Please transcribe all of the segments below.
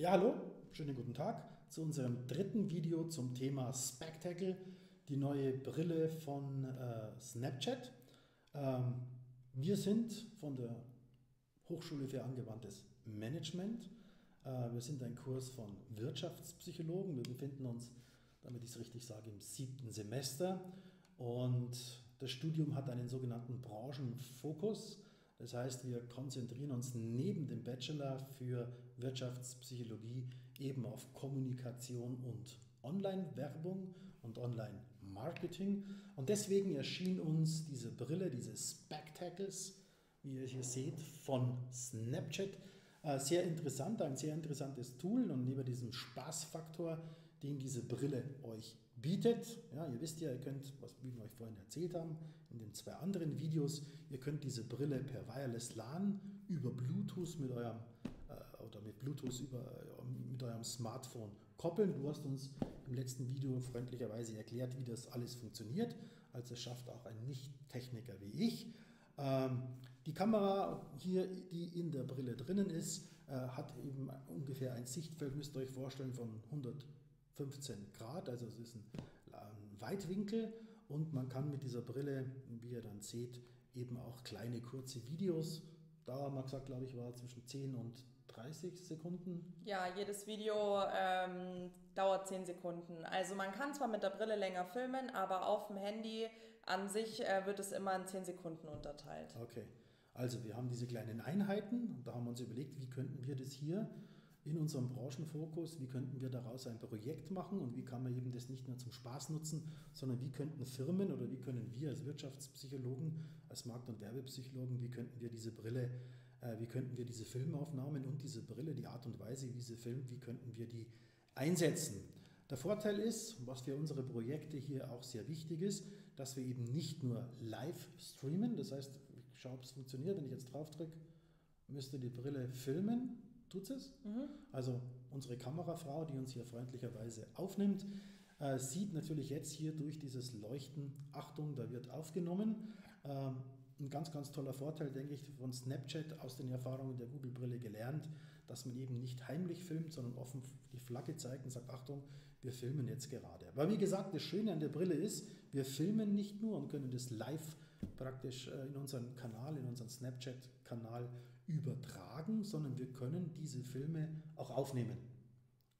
Ja, hallo, schönen guten Tag zu unserem dritten Video zum Thema Spectacle, die neue Brille von äh, Snapchat. Ähm, wir sind von der Hochschule für angewandtes Management. Äh, wir sind ein Kurs von Wirtschaftspsychologen. Wir befinden uns, damit ich es richtig sage, im siebten Semester und das Studium hat einen sogenannten Branchenfokus. Das heißt, wir konzentrieren uns neben dem Bachelor für Wirtschaftspsychologie eben auf Kommunikation und Online-Werbung und Online-Marketing. Und deswegen erschien uns diese Brille, diese Spectacles, wie ihr hier seht, von Snapchat. Äh, sehr interessant, ein sehr interessantes Tool und neben diesem Spaßfaktor, den diese Brille euch bietet. Ja, ihr wisst ja, ihr könnt, was wir euch vorhin erzählt haben, in den zwei anderen Videos, ihr könnt diese Brille per Wireless LAN über Bluetooth mit eurem oder mit Bluetooth über, mit eurem Smartphone koppeln. Du hast uns im letzten Video freundlicherweise erklärt, wie das alles funktioniert. Also schafft auch ein Nicht-Techniker wie ich. Ähm, die Kamera hier, die in der Brille drinnen ist, äh, hat eben ungefähr ein Sichtfeld, müsst ihr euch vorstellen, von 115 Grad. Also es ist ein Weitwinkel und man kann mit dieser Brille, wie ihr dann seht, eben auch kleine kurze Videos, da haben wir gesagt, glaube ich, war zwischen 10 und 30 Sekunden. Ja, jedes Video ähm, dauert 10 Sekunden. Also man kann zwar mit der Brille länger filmen, aber auf dem Handy an sich äh, wird es immer in 10 Sekunden unterteilt. Okay, also wir haben diese kleinen Einheiten und da haben wir uns überlegt, wie könnten wir das hier in unserem Branchenfokus, wie könnten wir daraus ein Projekt machen und wie kann man eben das nicht nur zum Spaß nutzen, sondern wie könnten Firmen oder wie können wir als Wirtschaftspsychologen, als Markt- und Werbepsychologen, wie könnten wir diese Brille, wie könnten wir diese Filmaufnahmen und diese Brille, die Art und Weise, wie sie filmt, wie könnten wir die einsetzen. Der Vorteil ist, was für unsere Projekte hier auch sehr wichtig ist, dass wir eben nicht nur live streamen, das heißt, ich schaue, ob es funktioniert, wenn ich jetzt drauf drücke, müsste die Brille filmen, tut es. Mhm. Also unsere Kamerafrau, die uns hier freundlicherweise aufnimmt, äh, sieht natürlich jetzt hier durch dieses Leuchten, Achtung, da wird aufgenommen. Ähm, ein ganz, ganz toller Vorteil, denke ich, von Snapchat aus den Erfahrungen der Google-Brille gelernt, dass man eben nicht heimlich filmt, sondern offen die Flagge zeigt und sagt, Achtung, wir filmen jetzt gerade. Aber wie gesagt, das Schöne an der Brille ist, wir filmen nicht nur und können das live praktisch äh, in unseren Kanal, in unseren Snapchat-Kanal übertragen, sondern wir können diese Filme auch aufnehmen.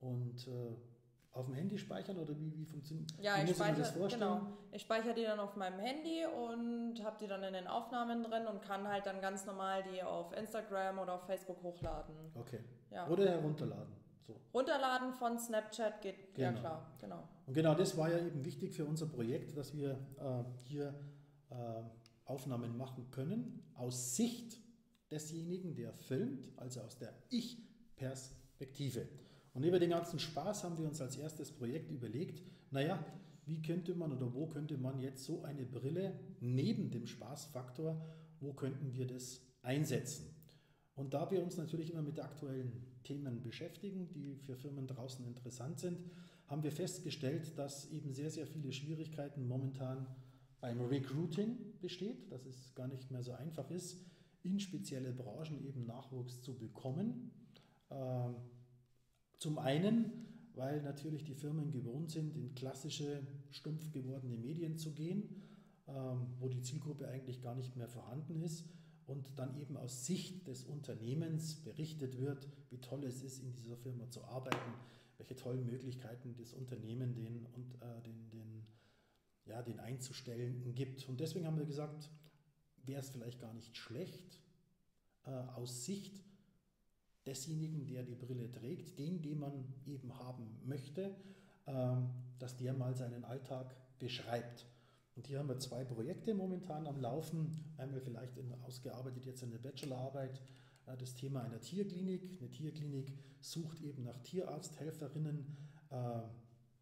Und äh, auf dem Handy speichern oder wie, wie funktioniert ja, wie ich speichere, genau. Ich speichere die dann auf meinem Handy und habe die dann in den Aufnahmen drin und kann halt dann ganz normal die auf Instagram oder auf Facebook hochladen. Okay. Ja. Oder herunterladen. So. Runterladen von Snapchat geht genau. ja klar, genau. Und genau das war ja eben wichtig für unser Projekt, dass wir äh, hier äh, Aufnahmen machen können aus Sicht desjenigen, der filmt, also aus der Ich-Perspektive. Und neben dem ganzen Spaß haben wir uns als erstes Projekt überlegt, naja, wie könnte man oder wo könnte man jetzt so eine Brille neben dem Spaßfaktor, wo könnten wir das einsetzen? Und da wir uns natürlich immer mit aktuellen Themen beschäftigen, die für Firmen draußen interessant sind, haben wir festgestellt, dass eben sehr, sehr viele Schwierigkeiten momentan beim Recruiting besteht, dass es gar nicht mehr so einfach ist, in spezielle Branchen eben Nachwuchs zu bekommen. Ähm, zum einen, weil natürlich die Firmen gewohnt sind, in klassische, stumpf gewordene Medien zu gehen, ähm, wo die Zielgruppe eigentlich gar nicht mehr vorhanden ist und dann eben aus Sicht des Unternehmens berichtet wird, wie toll es ist, in dieser Firma zu arbeiten, welche tollen Möglichkeiten das Unternehmen den, und, äh, den, den, ja, den Einzustellenden gibt. Und deswegen haben wir gesagt, wäre es vielleicht gar nicht schlecht, äh, aus Sicht desjenigen, der die Brille trägt, den, den man eben haben möchte, äh, dass der mal seinen Alltag beschreibt. Und hier haben wir zwei Projekte momentan am Laufen. Einmal vielleicht in, ausgearbeitet jetzt in der Bachelorarbeit äh, das Thema einer Tierklinik. Eine Tierklinik sucht eben nach Tierarzthelferinnen. Äh,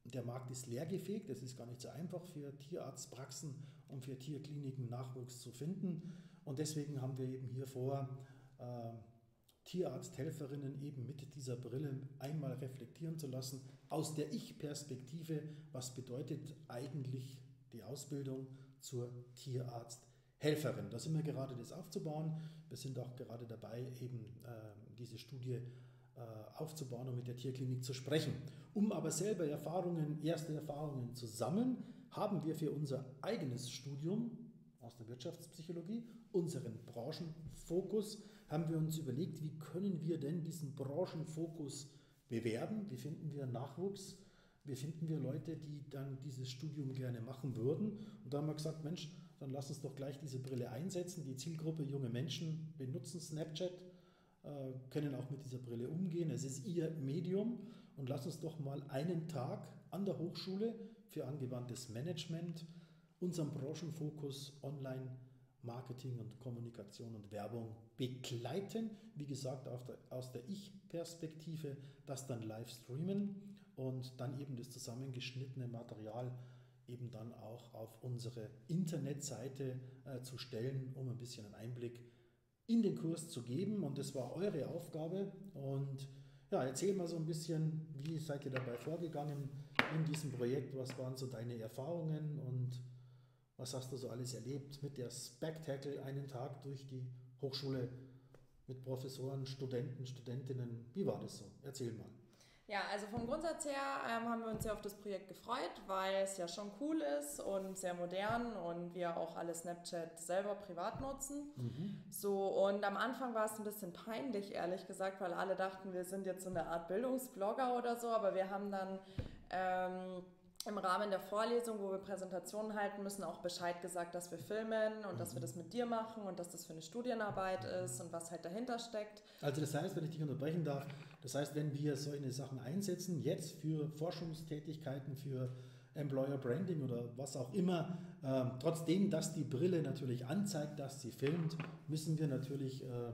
der Markt ist leergefegt. Es ist gar nicht so einfach für Tierarztpraxen und für Tierkliniken Nachwuchs zu finden. Und deswegen haben wir eben hier vor, äh, Tierarzthelferinnen eben mit dieser Brille einmal reflektieren zu lassen, aus der Ich-Perspektive, was bedeutet eigentlich die Ausbildung zur Tierarzthelferin. Da sind wir gerade das aufzubauen. Wir sind auch gerade dabei, eben äh, diese Studie aufzubauen und mit der Tierklinik zu sprechen. Um aber selber Erfahrungen, erste Erfahrungen zu sammeln, haben wir für unser eigenes Studium aus der Wirtschaftspsychologie, unseren Branchenfokus, haben wir uns überlegt, wie können wir denn diesen Branchenfokus bewerben, wie finden wir Nachwuchs, wie finden wir Leute, die dann dieses Studium gerne machen würden. Und da haben wir gesagt, Mensch, dann lass uns doch gleich diese Brille einsetzen. Die Zielgruppe junge Menschen benutzen Snapchat, äh, können auch mit dieser Brille umgehen. Es ist ihr Medium und lass uns doch mal einen Tag an der Hochschule für angewandtes Management unseren Branchenfokus Online Marketing und Kommunikation und Werbung begleiten. Wie gesagt, der, aus der Ich-Perspektive das dann live streamen und dann eben das zusammengeschnittene Material eben dann auch auf unsere Internetseite äh, zu stellen, um ein bisschen einen Einblick in den Kurs zu geben. Und das war eure Aufgabe. Und ja, erzähl mal so ein bisschen, wie seid ihr dabei vorgegangen in diesem Projekt? Was waren so deine Erfahrungen und was hast du so alles erlebt mit der Spectacle einen Tag durch die Hochschule mit Professoren, Studenten, Studentinnen? Wie war das so? Erzähl mal. Ja, also vom Grundsatz her ähm, haben wir uns sehr auf das Projekt gefreut, weil es ja schon cool ist und sehr modern und wir auch alle Snapchat selber privat nutzen. Mhm. So, und am Anfang war es ein bisschen peinlich, ehrlich gesagt, weil alle dachten, wir sind jetzt so eine Art Bildungsblogger oder so, aber wir haben dann ähm, im Rahmen der Vorlesung, wo wir Präsentationen halten müssen, auch Bescheid gesagt, dass wir filmen und mhm. dass wir das mit dir machen und dass das für eine Studienarbeit ist und was halt dahinter steckt. Also das heißt, wenn ich dich unterbrechen darf, das heißt, wenn wir solche Sachen einsetzen, jetzt für Forschungstätigkeiten, für Employer Branding oder was auch immer, äh, trotzdem, dass die Brille natürlich anzeigt, dass sie filmt, müssen wir natürlich äh,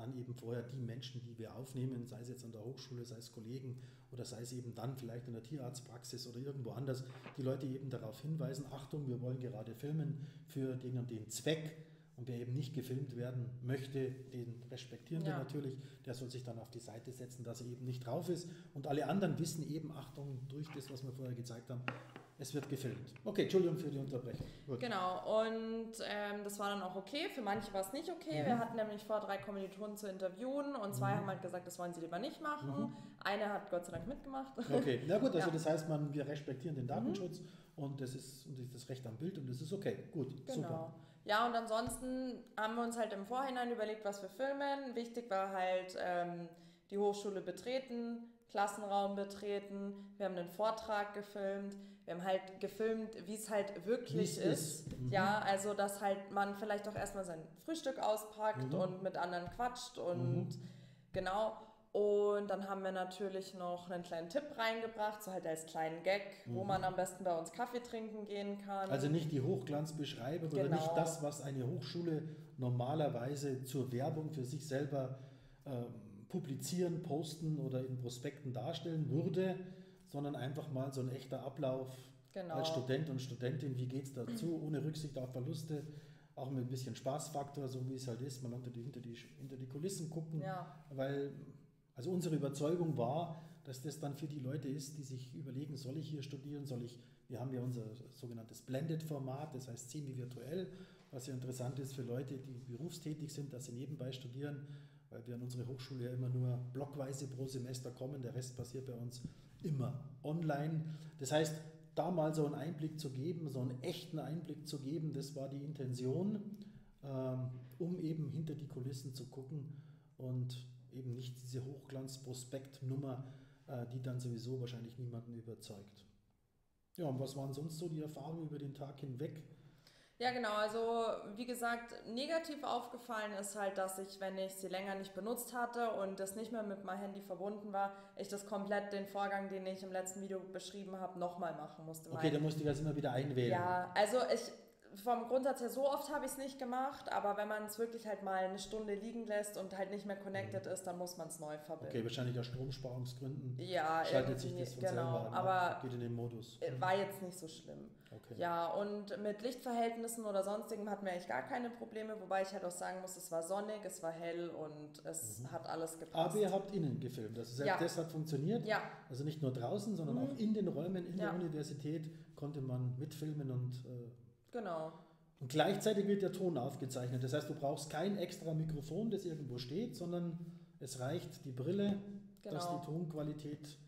dann eben vorher die Menschen, die wir aufnehmen, sei es jetzt an der Hochschule, sei es Kollegen oder sei es eben dann vielleicht in der Tierarztpraxis oder irgendwo anders, die Leute eben darauf hinweisen, Achtung, wir wollen gerade filmen für den und den Zweck. Und wer eben nicht gefilmt werden möchte, den respektieren ja. wir natürlich. Der soll sich dann auf die Seite setzen, dass er eben nicht drauf ist. Und alle anderen wissen eben, Achtung, durch das, was wir vorher gezeigt haben, es wird gefilmt. Okay, Entschuldigung für die Unterbrechung. Gut. Genau, und ähm, das war dann auch okay. Für manche war es nicht okay. Mhm. Wir hatten nämlich vor, drei Kommilitonen zu interviewen und zwei mhm. haben halt gesagt, das wollen sie lieber nicht machen. Mhm. Eine hat Gott sei Dank mitgemacht. Okay, na gut, also ja. das heißt, man, wir respektieren den Datenschutz mhm. und das ist und das Recht am Bild und das ist okay. Gut, genau. super. Ja, und ansonsten haben wir uns halt im Vorhinein überlegt, was wir filmen. Wichtig war halt ähm, die Hochschule betreten, Klassenraum betreten, wir haben einen Vortrag gefilmt, wir haben halt gefilmt, wie es halt wirklich ist. ist. Mhm. Ja, also dass halt man vielleicht auch erstmal sein Frühstück auspackt mhm. und mit anderen quatscht und mhm. genau. Und dann haben wir natürlich noch einen kleinen Tipp reingebracht, so halt als kleinen Gag, wo mhm. man am besten bei uns Kaffee trinken gehen kann. Also nicht die Hochglanzbeschreibung genau. oder nicht das, was eine Hochschule normalerweise zur Werbung für sich selber ähm, publizieren, posten oder in Prospekten darstellen würde, sondern einfach mal so ein echter Ablauf genau. als Student und Studentin, wie geht es dazu, ohne Rücksicht auf Verluste, auch mit ein bisschen Spaßfaktor, so wie es halt ist, mal unter die, hinter, die, hinter die Kulissen gucken, ja. weil also unsere Überzeugung war, dass das dann für die Leute ist, die sich überlegen, soll ich hier studieren, soll ich, wir haben ja unser sogenanntes Blended-Format, das heißt semi-virtuell, was ja interessant ist für Leute, die berufstätig sind, dass sie nebenbei studieren, weil wir an unsere Hochschule ja immer nur blockweise pro Semester kommen. Der Rest passiert bei uns immer online. Das heißt, da mal so einen Einblick zu geben, so einen echten Einblick zu geben, das war die Intention, ähm, um eben hinter die Kulissen zu gucken und eben nicht diese Hochglanz-Prospekt-Nummer, äh, die dann sowieso wahrscheinlich niemanden überzeugt. Ja, und was waren sonst so die Erfahrungen über den Tag hinweg? Ja, genau. Also wie gesagt, negativ aufgefallen ist halt, dass ich, wenn ich sie länger nicht benutzt hatte und das nicht mehr mit meinem Handy verbunden war, ich das komplett den Vorgang, den ich im letzten Video beschrieben habe, nochmal machen musste. Okay, dann musste ich das immer wieder einwählen. Ja, also ich vom Grundsatz her so oft habe ich es nicht gemacht, aber wenn man es wirklich halt mal eine Stunde liegen lässt und halt nicht mehr connected mhm. ist, dann muss man es neu verbinden. Okay, wahrscheinlich aus Stromsparungsgründen. Ja, schaltet sich das von genau, selber an, aber geht in den Modus. Äh, war jetzt nicht so schlimm. Okay. Ja, und mit Lichtverhältnissen oder sonstigem hatten wir eigentlich gar keine Probleme, wobei ich halt auch sagen muss, es war sonnig, es war hell und es mhm. hat alles gepasst. Aber ihr habt innen gefilmt, also selbst ja. das hat funktioniert. Ja. Also nicht nur draußen, sondern mhm. auch in den Räumen in ja. der Universität konnte man mitfilmen und äh, genau. Und gleichzeitig wird der Ton aufgezeichnet. Das heißt, du brauchst kein extra Mikrofon, das irgendwo steht, sondern Es reicht die Brille, genau. dass die Tonqualität.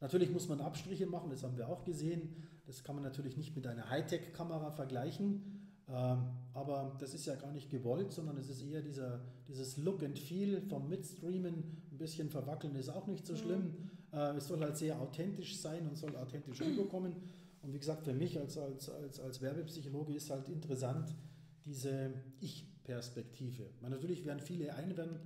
Natürlich muss man Abstriche machen, das haben wir auch gesehen. Das kann man natürlich nicht mit einer Hightech-Kamera vergleichen. Ähm, aber das ist ja gar nicht gewollt, sondern es ist eher dieser, dieses Look and Feel vom Midstreamen. Ein bisschen verwackeln ist auch nicht so schlimm. Mhm. Es soll halt sehr authentisch sein und soll authentisch rüberkommen. Und wie gesagt, für mich als, als, als, als Werbepsychologe ist halt interessant diese Ich-Perspektive. Natürlich werden viele Einwand,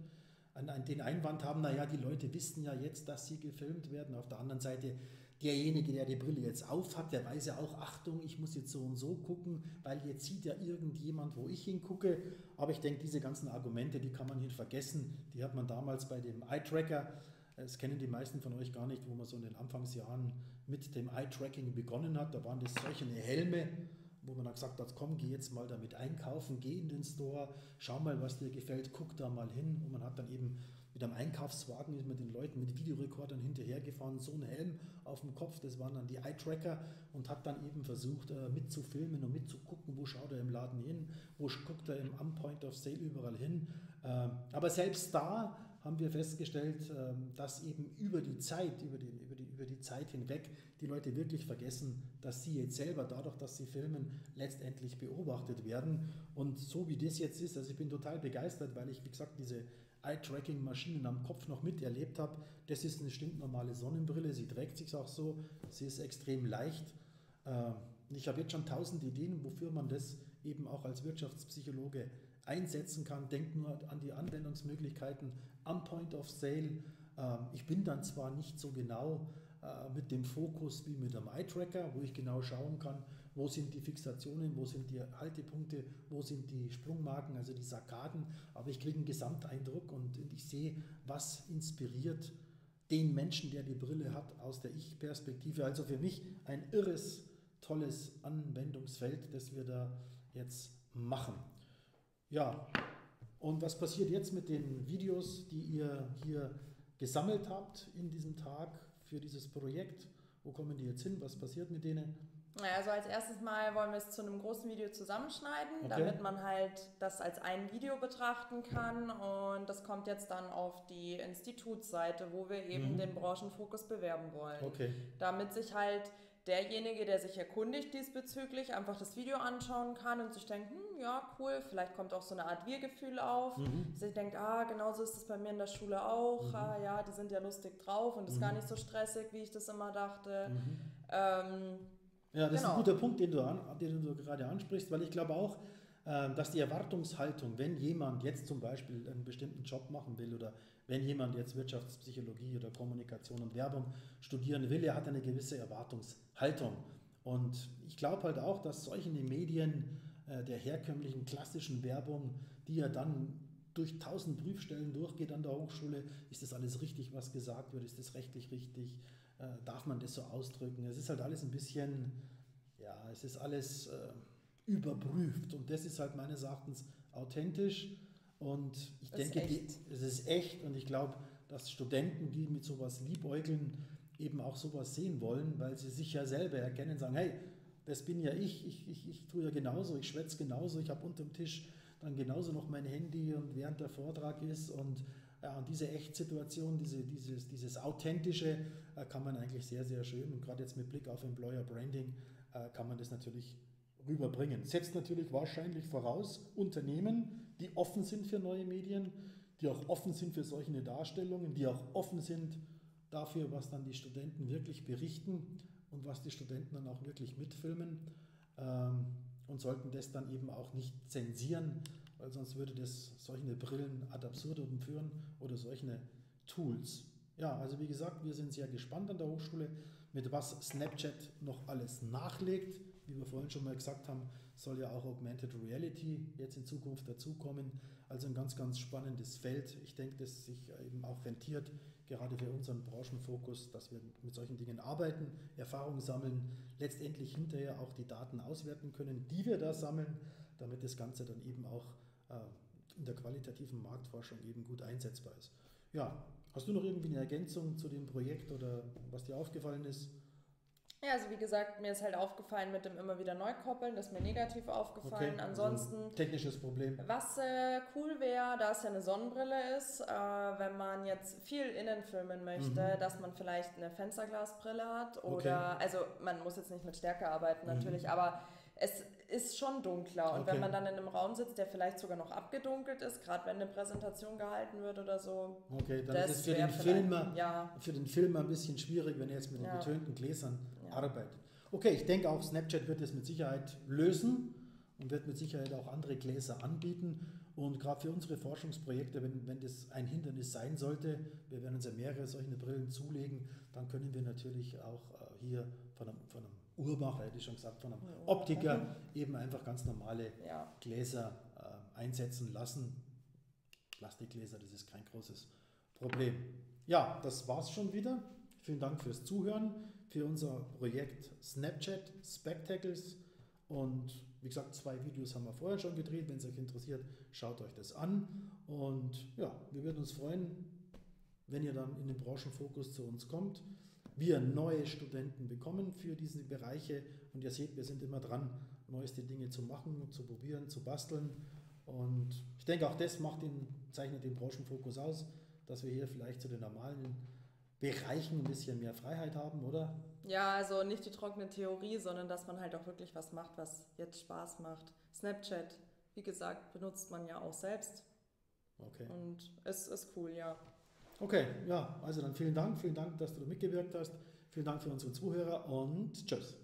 an, an den Einwand haben, naja, die Leute wissen ja jetzt, dass sie gefilmt werden. Auf der anderen Seite derjenige, der die Brille jetzt aufhat, der weiß ja auch, Achtung, ich muss jetzt so und so gucken, weil jetzt sieht ja irgendjemand, wo ich hingucke. Aber ich denke, diese ganzen Argumente, die kann man hier vergessen. Die hat man damals bei dem Eye-Tracker, das kennen die meisten von euch gar nicht, wo man so in den Anfangsjahren mit dem Eye-Tracking begonnen hat. Da waren das solche Helme, wo man dann gesagt hat, komm, geh jetzt mal damit einkaufen, geh in den Store, schau mal, was dir gefällt, guck da mal hin. Und man hat dann eben mit einem Einkaufswagen mit den Leuten mit Videorekordern hinterhergefahren, so ein Helm auf dem Kopf, das waren dann die Eye-Tracker und hat dann eben versucht äh, mitzufilmen und mitzugucken, wo schaut er im Laden hin, wo guckt er im Am Point of Sale überall hin. Ähm, aber selbst da haben wir festgestellt, ähm, dass eben über die Zeit, über die, über, die, über die Zeit hinweg die Leute wirklich vergessen, dass sie jetzt selber dadurch, dass sie filmen, letztendlich beobachtet werden. Und so wie das jetzt ist, also ich bin total begeistert, weil ich, wie gesagt, diese Eye-Tracking-Maschinen am Kopf noch miterlebt habe. Das ist eine stinknormale Sonnenbrille, sie trägt sich auch so, sie ist extrem leicht. Ähm, ich habe jetzt schon tausend Ideen, wofür man das eben auch als Wirtschaftspsychologe einsetzen kann. Denkt nur an die Anwendungsmöglichkeiten am Point of Sale. Ähm, ich bin dann zwar nicht so genau äh, mit dem Fokus wie mit einem Eye-Tracker, wo ich genau schauen kann, wo sind die Fixationen, wo sind die Haltepunkte, wo sind die Sprungmarken, also die Sarkaden, aber ich kriege einen Gesamteindruck und ich sehe, was inspiriert den Menschen, der die Brille hat, aus der Ich-Perspektive. Also für mich ein irres, tolles Anwendungsfeld, das wir da jetzt machen. Ja, und was passiert jetzt mit den Videos, die ihr hier gesammelt habt in diesem Tag für dieses Projekt? Wo kommen die jetzt hin? Was passiert mit denen? Also als erstes Mal wollen wir es zu einem großen Video zusammenschneiden, okay. damit man halt das als ein Video betrachten kann. Und das kommt jetzt dann auf die Institutsseite, wo wir eben mhm. den Branchenfokus bewerben wollen. Okay. Damit sich halt derjenige, der sich erkundigt diesbezüglich, einfach das Video anschauen kann und sich denkt, hm, ja, cool, vielleicht kommt auch so eine Art Wir-Gefühl auf. Mhm. Sich denkt, ah, genauso ist es bei mir in der Schule auch. Mhm. Ah, ja, die sind ja lustig drauf und ist mhm. gar nicht so stressig, wie ich das immer dachte. Mhm. Ähm, ja, das genau. ist ein genau. guter Punkt, den du, an, den du gerade ansprichst, weil ich glaube auch, äh, dass die Erwartungshaltung, wenn jemand jetzt zum Beispiel einen bestimmten Job machen will oder wenn jemand jetzt Wirtschaftspsychologie oder Kommunikation und Werbung studieren will, er hat eine gewisse Erwartungshaltung. Und ich glaube halt auch, dass solche Medien der herkömmlichen klassischen Werbung, die ja dann durch tausend Prüfstellen durchgeht an der Hochschule, ist das alles richtig, was gesagt wird, ist das rechtlich richtig, äh, darf man das so ausdrücken. Es ist halt alles ein bisschen, ja, es ist alles äh, überprüft. Und das ist halt meines Erachtens authentisch. Und ich das denke, ist die, es ist echt. Und ich glaube, dass Studenten, die mit sowas liebäugeln, eben auch sowas sehen wollen, weil sie sich ja selber erkennen, sagen, hey, das bin ja ich, ich, ich, ich tue ja genauso, ich schwätze genauso, ich habe unter dem Tisch dann genauso noch mein Handy und während der Vortrag ist und ja, und diese Echtsituation, diese, dieses, dieses Authentische äh, kann man eigentlich sehr, sehr schön. Und gerade jetzt mit Blick auf Employer Branding äh, kann man das natürlich rüberbringen. Setzt natürlich wahrscheinlich voraus Unternehmen, die offen sind für neue Medien, die auch offen sind für solche Darstellungen, die auch offen sind dafür, was dann die Studenten wirklich berichten und was die Studenten dann auch wirklich mitfilmen ähm, und sollten das dann eben auch nicht zensieren, weil sonst würde das solche Brillen ad absurdum führen oder solche Tools. Ja, also wie gesagt, wir sind sehr gespannt an der Hochschule, mit was Snapchat noch alles nachlegt. Wie wir vorhin schon mal gesagt haben, soll ja auch Augmented Reality jetzt in Zukunft dazukommen. Also ein ganz, ganz spannendes Feld. Ich denke, das sich eben auch rentiert, gerade für unseren Branchenfokus, dass wir mit solchen Dingen arbeiten, Erfahrungen sammeln, letztendlich hinterher auch die Daten auswerten können, die wir da sammeln, damit das Ganze dann eben auch äh, in der qualitativen Marktforschung eben gut einsetzbar ist. Ja, hast du noch irgendwie eine Ergänzung zu dem Projekt oder was dir aufgefallen ist? Ja, also wie gesagt, mir ist halt aufgefallen mit dem immer wieder Neukoppeln, das ist mir negativ aufgefallen. Okay, Ansonsten, also technisches Problem. was äh, cool wäre, da es ja eine Sonnenbrille ist, äh, wenn man jetzt viel innen filmen möchte, Mhm. dass man vielleicht eine Fensterglasbrille hat oder, Okay. also man muss jetzt nicht mit Stärke arbeiten Mhm. natürlich, aber es ist schon dunkler und Okay. wenn man dann in einem Raum sitzt, der vielleicht sogar noch abgedunkelt ist, gerade wenn eine Präsentation gehalten wird oder so, Okay, dann ist es für den Filmer Ja, für den Filmer ein bisschen schwierig, wenn er jetzt mit den Ja. getönten Gläsern Ja. arbeitet. Okay, ich denke auch Snapchat wird es mit Sicherheit lösen und wird mit Sicherheit auch andere Gläser anbieten. Und gerade für unsere Forschungsprojekte, wenn, wenn das ein Hindernis sein sollte, wir werden uns ja mehrere solche Brillen zulegen, dann können wir natürlich auch äh, hier von einem, von einem Uhrmacher, hätte ich schon gesagt, von einem. Optiker eben einfach ganz normale ja. Gläser äh, einsetzen lassen. Plastikgläser, das ist kein großes Problem. Ja, das war's schon wieder. Vielen Dank fürs Zuhören, für unser Projekt Snapchat Spectacles. Und wie gesagt, zwei Videos haben wir vorher schon gedreht. Wenn es euch interessiert, schaut euch das an. Und ja, wir würden uns freuen, wenn ihr dann in den Branchenfokus zu uns kommt. Wir neue Studenten bekommen für diese Bereiche. Und ihr seht, wir sind immer dran, neueste Dinge zu machen, zu probieren, zu basteln. Und ich denke, auch das macht den, zeichnet den Branchenfokus aus, dass wir hier vielleicht zu den normalen Bereichen ein bisschen mehr Freiheit haben, oder? Ja, also nicht die trockene Theorie, sondern dass man halt auch wirklich was macht, was jetzt Spaß macht. Snapchat, wie gesagt, benutzt man ja auch selbst Okay. und es ist cool, ja. Okay, ja, also dann vielen Dank, vielen Dank, dass du mitgewirkt hast. Vielen Dank für unsere Zuhörer und tschüss.